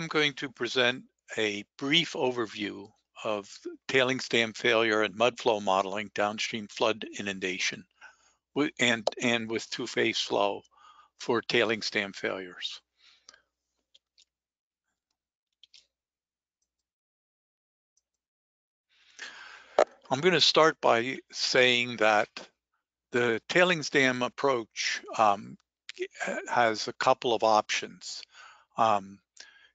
I'm going to present a brief overview of tailings dam failure and mud flow modeling downstream flood inundation and, and with two-phase flow for tailings dam failures. I'm going to start by saying that the tailings dam approach um, has a couple of options. Um,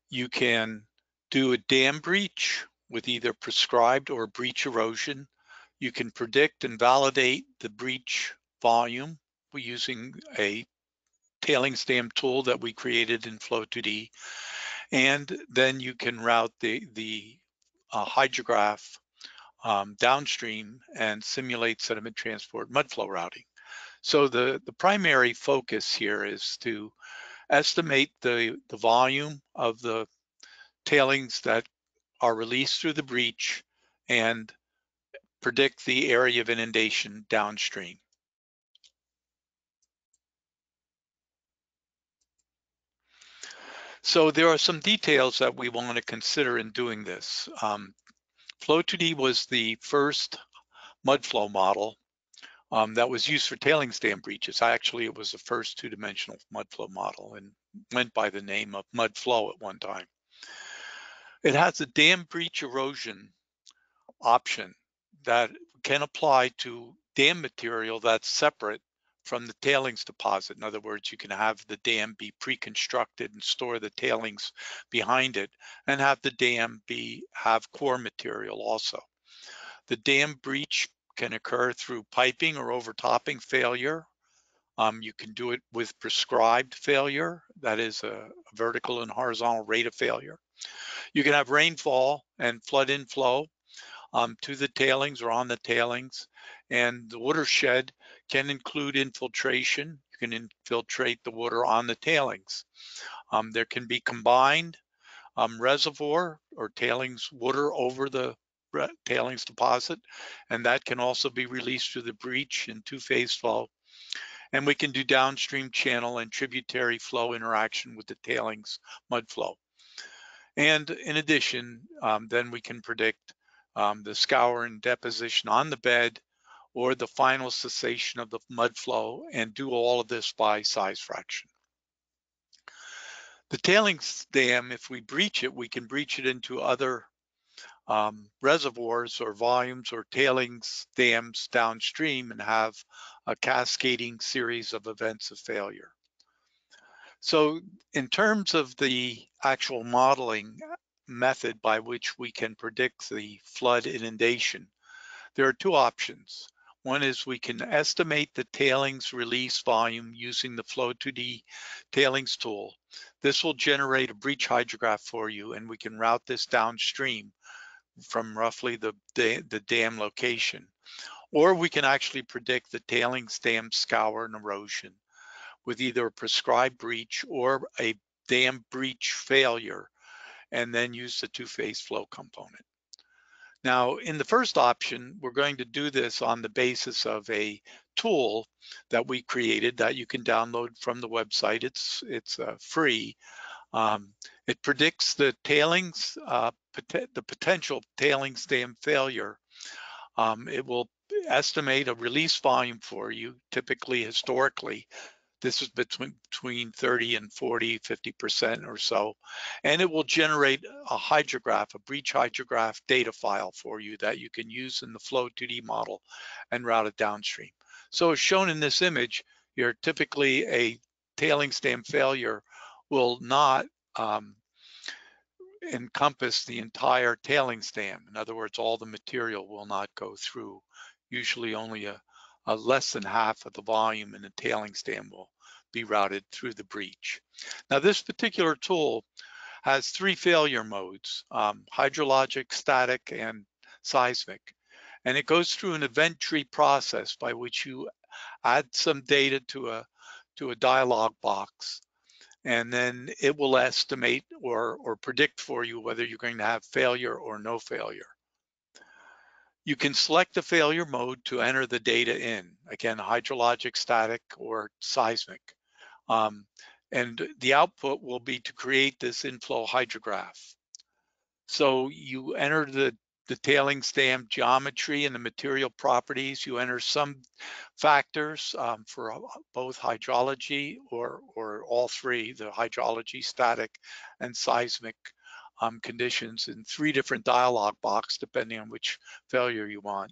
you can do a dam breach with either prescribed or breach erosion. You can predict and validate the breach volume using a tailings dam tool that we created in FLO-2D. And then you can route the, the uh, hydrograph um, downstream and simulate sediment transport mud flow routing. So the, the primary focus here is to estimate the, the volume of the tailings that are released through the breach and predict the area of inundation downstream. So there are some details that we want to consider in doing this. Um, FLO-2D was the first mud flow model um, that was used for tailings dam breaches. Actually, it was the first two-dimensional mud flow model and went by the name of mud flow at one time. It has a dam breach erosion option that can apply to dam material that's separate from the tailings deposit. In other words, you can have the dam be pre-constructed and store the tailings behind it and have the dam be have core material also. The dam breach can occur through piping or overtopping failure. Um, you can do it with prescribed failure, that is a vertical and horizontal rate of failure. You can have rainfall and flood inflow um, to the tailings or on the tailings. And the watershed can include infiltration. You can infiltrate the water on the tailings. Um, there can be combined um, reservoir or tailings water over the tailings deposit, and that can also be released through the breach in two-phase flow. And we can do downstream channel and tributary flow interaction with the tailings mud flow. And in addition, um, then we can predict um, the scour and deposition on the bed or the final cessation of the mud flow and do all of this by size fraction. The tailings dam, if we breach it, we can breach it into other um, reservoirs or volumes or tailings dams downstream and have a cascading series of events of failure. So in terms of the actual modeling method by which we can predict the flood inundation, there are two options. One is we can estimate the tailings release volume using the FLO-2D tailings tool. This will generate a breach hydrograph for you and we can route this downstream from roughly the, the dam location. Or we can actually predict the tailings dam scour and erosion with either a prescribed breach or a dam breach failure, and then use the two-phase flow component. Now, in the first option, we're going to do this on the basis of a tool that we created that you can download from the website. It's, it's uh, free. Um, it predicts the tailings, uh, pot the potential tailings dam failure. Um, it will estimate a release volume for you, typically historically. This is between, between 30 and 40, 50% or so. And it will generate a hydrograph, a breach hydrograph data file for you that you can use in the FLO-2D model and route it downstream. So as shown in this image, you're typically a tailings dam failure will not um, encompass the entire tailings dam. In other words, all the material will not go through. Usually only a, a less than half of the volume in the tailings dam will be routed through the breach. Now this particular tool has three failure modes, um, hydrologic, static, and seismic. And it goes through an event tree process by which you add some data to a, to a dialog box and then it will estimate or, or predict for you whether you're going to have failure or no failure. You can select the failure mode to enter the data in, again, hydrologic, static, or seismic. Um, And the output will be to create this inflow hydrograph. So you enter the the tailings dam geometry and the material properties. You enter some factors um, for uh, both hydrology or, or all three, the hydrology, static, and seismic um, conditions in three different dialog box, depending on which failure you want.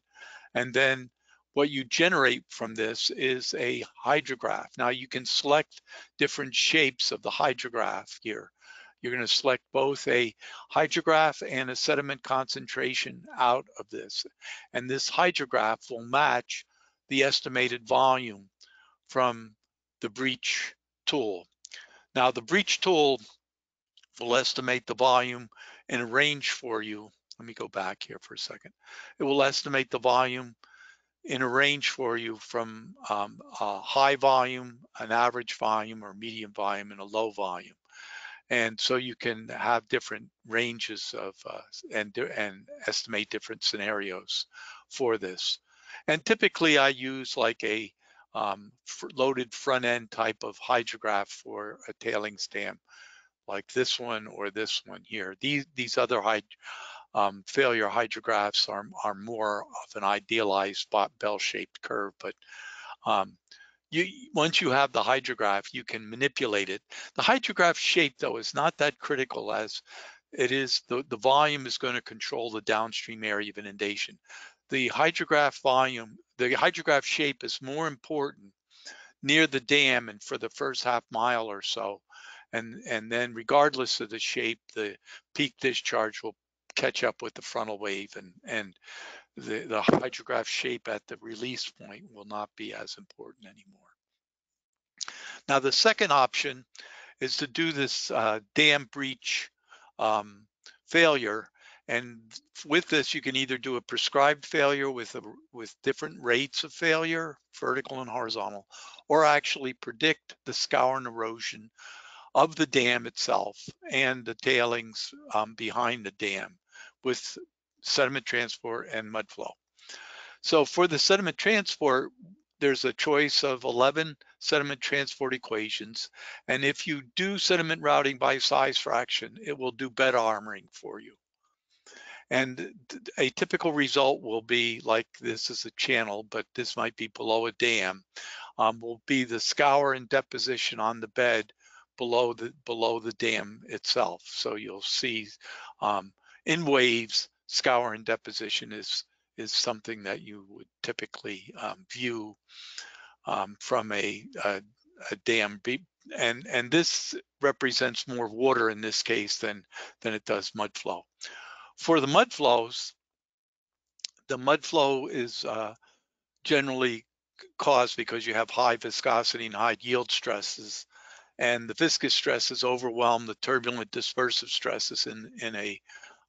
And then what you generate from this is a hydrograph. Now you can select different shapes of the hydrograph here. You're going to select both a hydrograph and a sediment concentration out of this. And this hydrograph will match the estimated volume from the breach tool. Now the breach tool will estimate the volume in a range for you. Let me go back here for a second. It will estimate the volume in a range for you from um, a high volume, an average volume, or medium volume, and a low volume and so you can have different ranges of uh, and and estimate different scenarios for this. And typically, I use like a um, loaded front end type of hydrograph for a tailings dam, like this one or this one here. These these other hyd um, failure hydrographs are are more of an idealized bell-shaped curve, but um, you once you have the hydrograph, you can manipulate it. The hydrograph shape though is not that critical as it is the, the volume is going to control the downstream area of inundation. The hydrograph volume, the hydrograph shape is more important near the dam and for the first half mile or so. And, and then regardless of the shape, the peak discharge will catch up with the frontal wave and, and the, the hydrograph shape at the release point will not be as important anymore. Now, the second option is to do this uh, dam breach um, failure. And with this, you can either do a prescribed failure with, a, with different rates of failure, vertical and horizontal, or actually predict the scour and erosion of the dam itself and the tailings um, behind the dam with sediment transport and mud flow. So for the sediment transport, there's a choice of 11 sediment transport equations. And if you do sediment routing by size fraction, it will do bed armoring for you. And a typical result will be like this is a channel, but this might be below a dam, um, will be the scour and deposition on the bed below the below the dam itself. So you'll see um, in waves scour and deposition is is something that you would typically um, view um, from a, a, a dam and and this represents more water in this case than than it does mud flow. For the mud flows, the mud flow is uh, generally caused because you have high viscosity and high yield stresses and the viscous stresses overwhelm the turbulent dispersive stresses in in a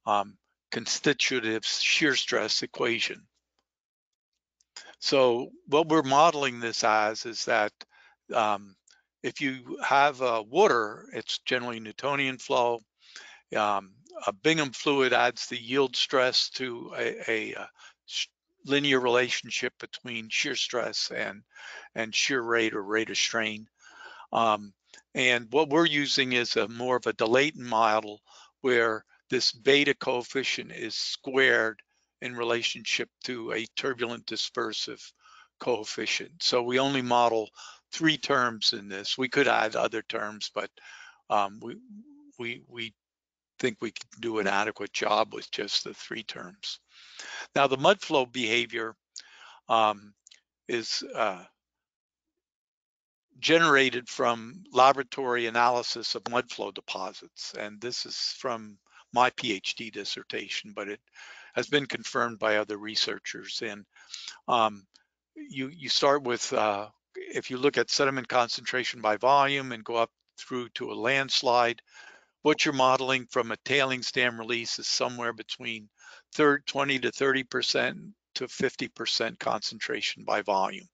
um, constitutive shear stress equation. So what we're modeling this as is that um, if you have uh, water, it's generally Newtonian flow. Um, a Bingham fluid adds the yield stress to a, a, a, linear relationship between shear stress and, and shear rate or rate of strain. Um, and what we're using is a more of a dilatant model where this beta coefficient is squared in relationship to a turbulent dispersive coefficient. So we only model three terms in this. We could add other terms, but um, we, we, we think we can do an adequate job with just the three terms. Now the mud flow behavior um, is uh, generated from laboratory analysis of mud flow deposits. And this is from my PhD dissertation, but it has been confirmed by other researchers. And um, you, you start with, uh, if you look at sediment concentration by volume and go up through to a landslide, what you're modeling from a tailings dam release is somewhere between 20 to 30% to 50% concentration by volume.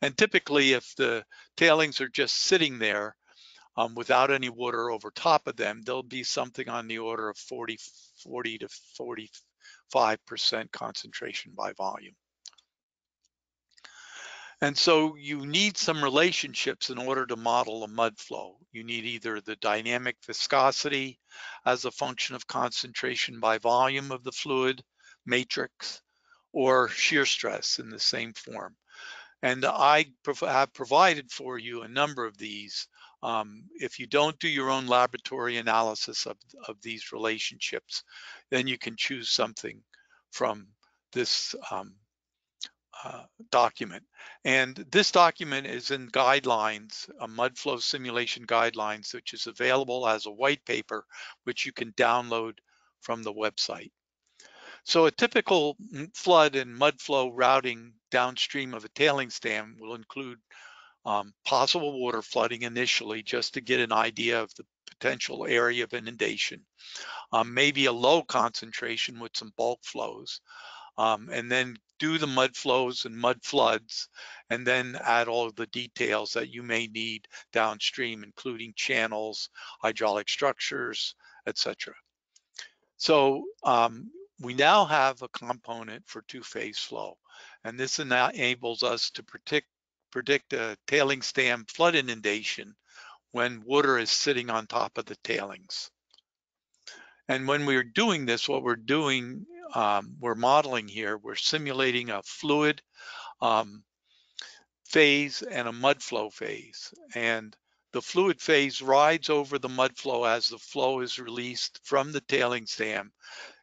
And typically if the tailings are just sitting there, um, without any water over top of them, there'll be something on the order of 40, 40 to 45% concentration by volume. And so you need some relationships in order to model a mud flow. You need either the dynamic viscosity as a function of concentration by volume of the fluid matrix or shear stress in the same form. And I have provided for you a number of these. Um, if you don't do your own laboratory analysis of, of these relationships, then you can choose something from this um, uh, document. And this document is in guidelines, a mud flow simulation guidelines, which is available as a white paper, which you can download from the website. So a typical flood and mud flow routing downstream of a tailings dam will include um, possible water flooding initially, just to get an idea of the potential area of inundation. Um, maybe a low concentration with some bulk flows, um, and then do the mud flows and mud floods, and then add all the details that you may need downstream, including channels, hydraulic structures, etc. So um, we now have a component for two-phase flow, and this enables us to predict, predict a tailing dam flood inundation when water is sitting on top of the tailings. And when we're doing this, what we're doing um, we're modeling here, we're simulating a fluid um, phase and a mud flow phase. And the fluid phase rides over the mud flow as the flow is released from the tailings dam.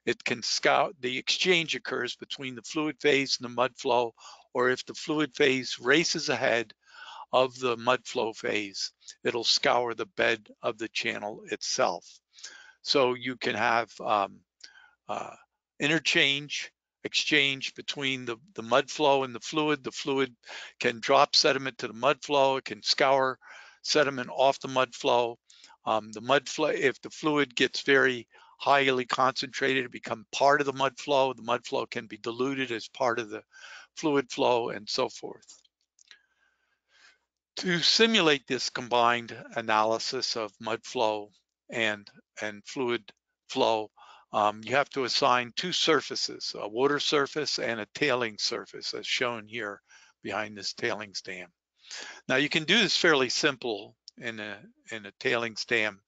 It can scout, the exchange occurs between the fluid phase and the mud flow, or if the fluid phase races ahead of the mud flow phase, it'll scour the bed of the channel itself. So you can have um, uh, interchange, exchange between the, the mud flow and the fluid. The fluid can drop sediment to the mud flow. It can scour sediment off the mud flow. Um, the mud flow, if the fluid gets very highly concentrated, it become part of the mud flow. The mud flow can be diluted as part of the fluid flow and so forth. To simulate this combined analysis of mud flow and, and fluid flow, um, you have to assign two surfaces, a water surface and a tailing surface as shown here behind this tailings dam. Now you can do this fairly simple in a, in a tailings dam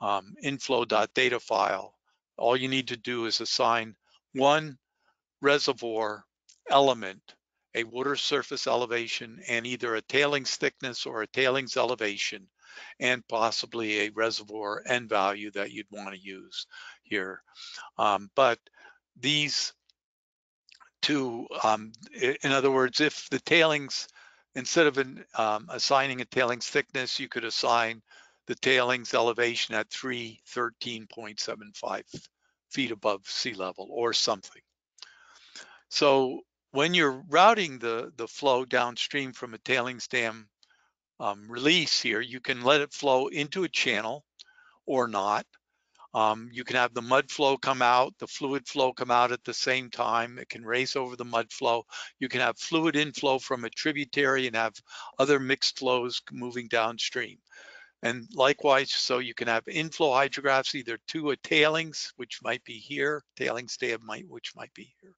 um, inflow.data file. All you need to do is assign one reservoir element, a water surface elevation and either a tailings thickness or a tailings elevation and possibly a reservoir end value that you'd want to use here. Um, but these two, um, in other words, if the tailings, instead of an, um, assigning a tailings thickness, you could assign the tailings elevation at 313.75 feet above sea level or something. So when you're routing the, the flow downstream from a tailings dam um, release here, you can let it flow into a channel or not. Um, you can have the mud flow come out, the fluid flow come out at the same time. It can race over the mud flow. You can have fluid inflow from a tributary and have other mixed flows moving downstream. And likewise, so you can have inflow hydrographs either to a tailings, which might be here, tailings dam might, which might be here.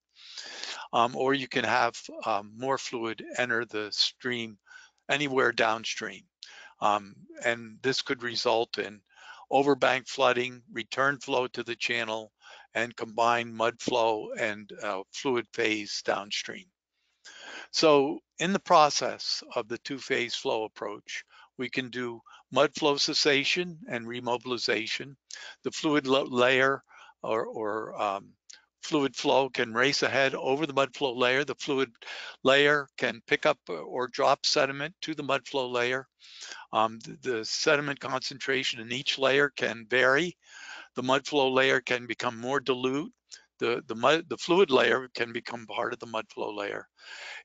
Um, or you can have um, more fluid enter the stream anywhere downstream. Um, and this could result in overbank flooding, return flow to the channel, and combined mud flow and uh, fluid phase downstream. So in the process of the two-phase flow approach, we can do mud flow cessation and remobilization. The fluid layer or, or um, fluid flow can race ahead over the mud flow layer. The fluid layer can pick up or drop sediment to the mud flow layer. Um, the, the, sediment concentration in each layer can vary. The mud flow layer can become more dilute. The, the, mud, the fluid layer can become part of the mud flow layer.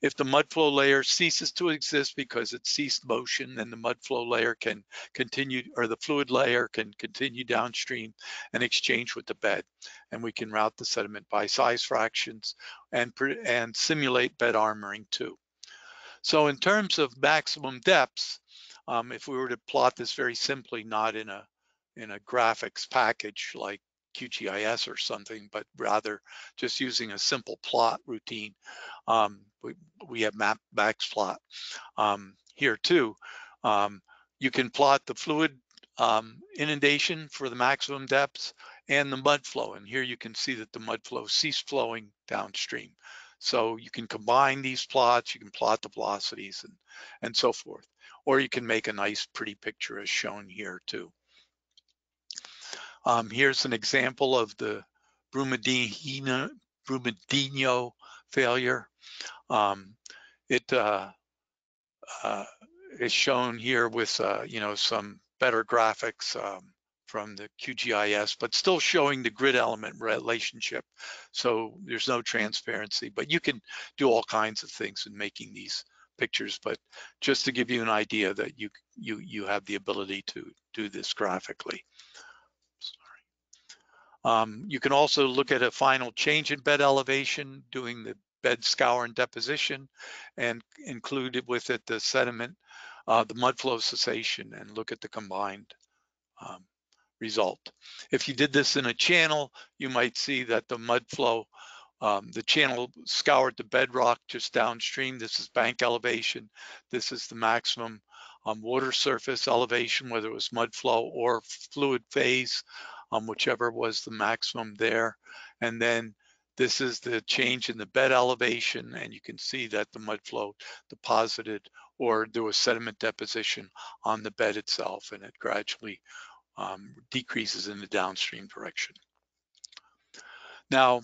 If the mud flow layer ceases to exist because it ceased motion, then the mud flow layer can continue, or the fluid layer can continue downstream and exchange with the bed. And we can route the sediment by size fractions and, and simulate bed armoring too. So in terms of maximum depths, um, if we were to plot this very simply, not in a in a graphics package like QGIS or something, but rather just using a simple plot routine. Um, we, we have map plot um, here too. Um, you can plot the fluid um, inundation for the maximum depths and the mud flow. And here you can see that the mud flow ceased flowing downstream. So you can combine these plots, you can plot the velocities and, and so forth. Or you can make a nice pretty picture as shown here too. Um, here's an example of the Brumadinho, Brumadinho failure. Um, it uh, uh, is shown here with, uh, you know, some better graphics um, from the QGIS, but still showing the grid element relationship. So there's no transparency, but you can do all kinds of things in making these pictures, but just to give you an idea that you you you have the ability to do this graphically. Um, you can also look at a final change in bed elevation, doing the bed scour and deposition, and include it with it the sediment, uh, the mud flow cessation, and look at the combined um, result. If you did this in a channel, you might see that the mud flow um, the channel scoured the bedrock just downstream. This is bank elevation. This is the maximum um, water surface elevation, whether it was mud flow or fluid phase, um, whichever was the maximum there. And then this is the change in the bed elevation, and you can see that the mud flow deposited or there was sediment deposition on the bed itself, and it gradually um, decreases in the downstream direction. Now,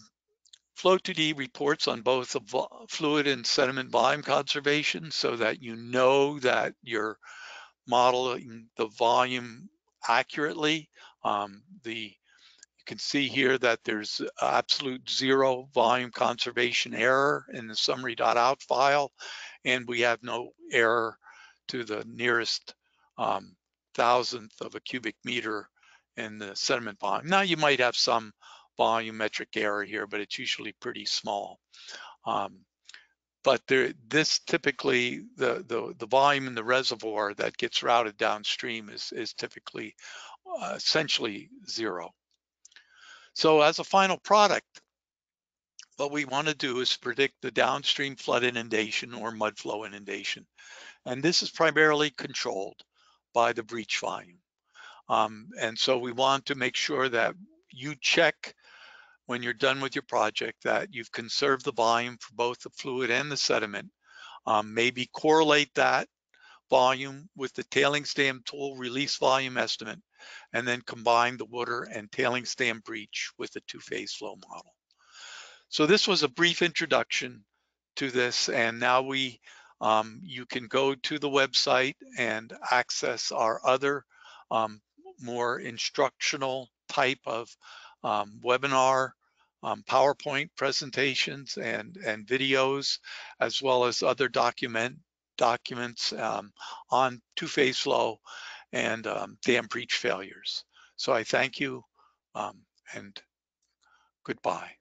FLO-2D reports on both fluid and sediment volume conservation so that you know that you're modeling the volume accurately. Um, the you can see here that there's absolute zero volume conservation error in the summary.out file, and we have no error to the nearest um, thousandth of a cubic meter in the sediment volume. Now you might have some volumetric error here, but it's usually pretty small. Um, but there, this typically, the, the, the volume in the reservoir that gets routed downstream is, is typically essentially zero. So as a final product, what we want to do is predict the downstream flood inundation or mud flow inundation. And this is primarily controlled by the breach volume. Um, and so we want to make sure that you check when you're done with your project that you've conserved the volume for both the fluid and the sediment. Um, maybe correlate that volume with the tailings dam tool release volume estimate, and then combine the water and tailing dam breach with the two-phase flow model. So this was a brief introduction to this, and now we um, you can go to the website and access our other um, more instructional type of um, webinar, um, PowerPoint presentations and, and videos, as well as other document documents um, on two-phase flow and um, dam breach failures. So I thank you and goodbye.